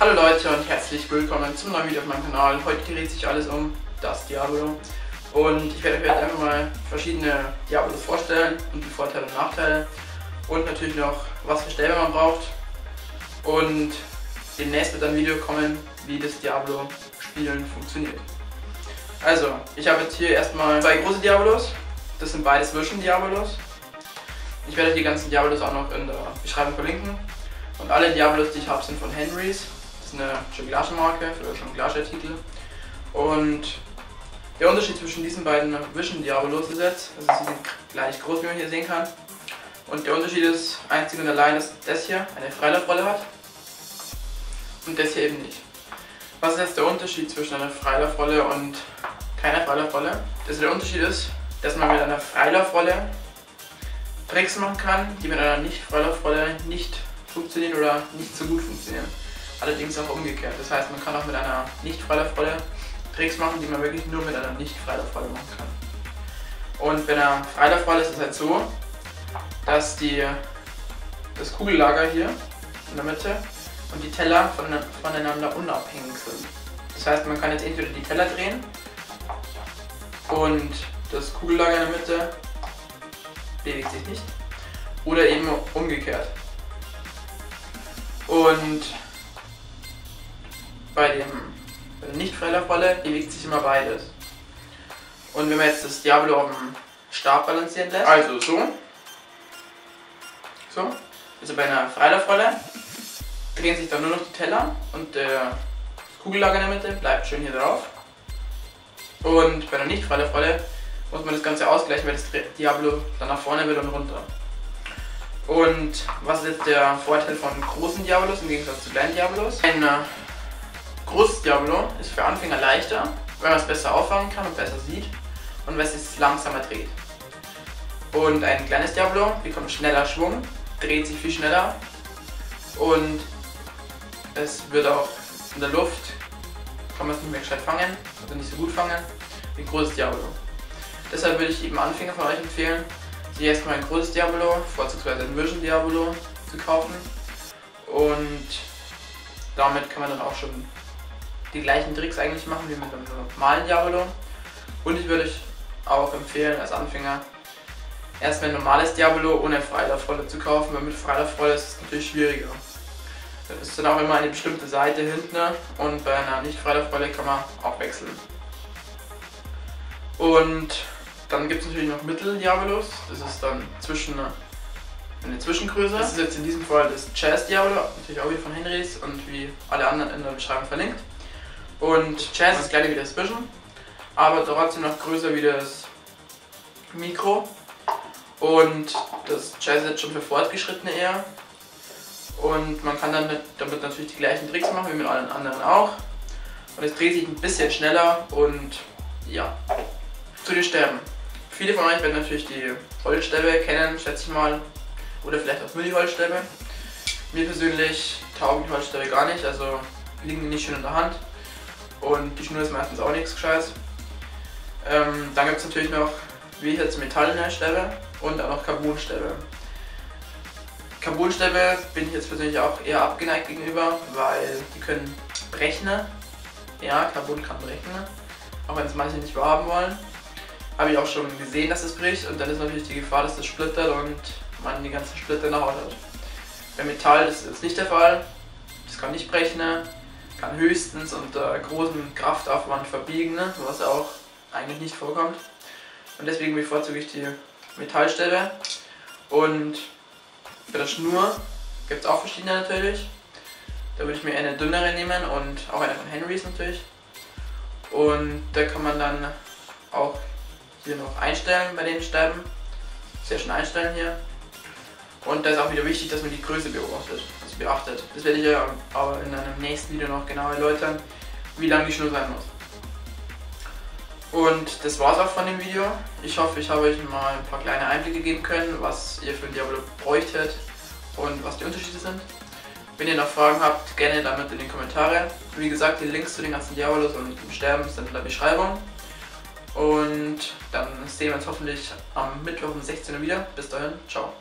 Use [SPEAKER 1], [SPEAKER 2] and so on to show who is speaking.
[SPEAKER 1] Hallo Leute und herzlich willkommen zum neuen Video auf meinem Kanal. Heute dreht sich alles um das Diablo und ich werde euch jetzt einfach mal verschiedene Diablos vorstellen und die Vorteile und Nachteile und natürlich noch was für Stäbe man braucht und demnächst wird ein Video kommen, wie das Diablo Spielen funktioniert. Also, ich habe jetzt hier erstmal zwei große Diablos, das sind beides Vision Diablos. Ich werde die ganzen Diablos auch noch in der Beschreibung verlinken und alle Diablos, die ich habe, sind von Henrys ist eine Jonglage-Marke für Jonglage-Artikel. Und der Unterschied zwischen diesen beiden Vision Diabolos ist jetzt, also sie sind gleich groß, wie man hier sehen kann. Und der Unterschied ist einzig und allein, dass das hier eine Freilaufrolle hat und das hier eben nicht. Was ist jetzt der Unterschied zwischen einer Freilaufrolle und keiner Freilaufrolle? Also der Unterschied ist, dass man mit einer Freilaufrolle Tricks machen kann, die mit einer Nicht-Freilaufrolle nicht funktionieren oder nicht so gut funktionieren allerdings auch umgekehrt. Das heißt, man kann auch mit einer nicht Freilaufrolle Tricks machen, die man wirklich nur mit einer nicht Freilaufrolle machen kann. Und bei einer Freilaufrolle ist es halt so, dass die, das Kugellager hier in der Mitte und die Teller voneinander unabhängig sind. Das heißt, man kann jetzt entweder die Teller drehen und das Kugellager in der Mitte bewegt sich nicht oder eben umgekehrt. Und bei dem bei der Nicht-Freilaufrolle bewegt sich immer beides. Und wenn man jetzt das Diablo auf dem Stab balancieren lässt, also so, so, also bei einer Freilaufrolle drehen sich dann nur noch die Teller und der Kugellager in der Mitte bleibt schön hier drauf. Und bei einer Nicht-Freilaufrolle muss man das Ganze ausgleichen, weil das Diablo dann nach vorne wird und runter. Und was ist jetzt der Vorteil von großen Diablos im Gegensatz zu kleinen Diablos? Ein Großes Diablo ist für Anfänger leichter, weil man es besser auffangen kann und besser sieht und weil es sich langsamer dreht. Und ein kleines Diablo bekommt schneller Schwung, dreht sich viel schneller und es wird auch in der Luft, kann man es nicht mehr gescheit fangen, also nicht so gut fangen wie ein großes Diablo. Deshalb würde ich eben Anfänger von euch empfehlen, sich erstmal ein großes Diablo, vorzugsweise ein Vision Diablo zu kaufen und damit kann man dann auch schon die gleichen Tricks eigentlich machen wie mit einem normalen Diablo. Und ich würde euch auch empfehlen, als Anfänger erstmal ein normales Diablo ohne Freilaufrolle zu kaufen, weil mit Freilaufrolle ist es natürlich schwieriger. Da ist dann auch immer eine bestimmte Seite hinten und bei einer nicht Freilaufrolle kann man auch wechseln. Und dann gibt es natürlich noch Mittel-Diabolos, das ist dann zwischen eine Zwischengröße. Das ist jetzt in diesem Fall das Jazz Diablo, natürlich auch wieder von Henrys und wie alle anderen in der Beschreibung verlinkt. Und Jazz ist gleich wie das Vision, aber trotzdem noch größer wie das Mikro. Und das Jazz ist jetzt schon für Fortgeschrittene eher. Und man kann dann mit, damit natürlich die gleichen Tricks machen wie mit allen anderen auch. Und es dreht sich ein bisschen schneller und ja. Zu den Stäben. Viele von euch werden natürlich die Holzstäbe kennen, schätze ich mal. Oder vielleicht auch Mini-Holzstäbe. Mir persönlich taugen die Holzstäbe gar nicht, also liegen nicht schön in der Hand. Und die Schnur ist meistens auch nichts Gescheites. Ähm, dann gibt es natürlich noch, wie ich jetzt Metallstäbe und auch noch Carbonstäbe. Carbonstäbe bin ich jetzt persönlich auch eher abgeneigt gegenüber, weil die können brechen. Ja, Carbon kann brechen, auch wenn es manche nicht wahrhaben wollen. Habe ich auch schon gesehen, dass es bricht und dann ist natürlich die Gefahr, dass es splittert und man die ganzen Splitter nach Haut hat. Bei Metall ist das nicht der Fall. Das kann nicht brechen, kann höchstens unter großem Kraftaufwand verbiegen, ne? was auch eigentlich nicht vorkommt. Und deswegen bevorzuge ich die Metallstäbe. Und bei der Schnur gibt es auch verschiedene natürlich. Da würde ich mir eine dünnere nehmen und auch eine von Henrys natürlich. Und da kann man dann auch hier noch einstellen bei den Stäben. Sehr schön einstellen hier. Und da ist auch wieder wichtig, dass man die Größe beobachtet beachtet. Das werde ich ja aber in einem nächsten Video noch genau erläutern, wie lang die Schnur sein muss. Und das war's auch von dem Video. Ich hoffe, ich habe euch mal ein paar kleine Einblicke geben können, was ihr für ein Diablo bräuchtet und was die Unterschiede sind. Wenn ihr noch Fragen habt, gerne damit in die Kommentare. Wie gesagt, die Links zu den ganzen Diabolos und dem Sterben sind in der Beschreibung. Und dann sehen wir uns hoffentlich am Mittwoch um 16 Uhr wieder. Bis dahin, ciao.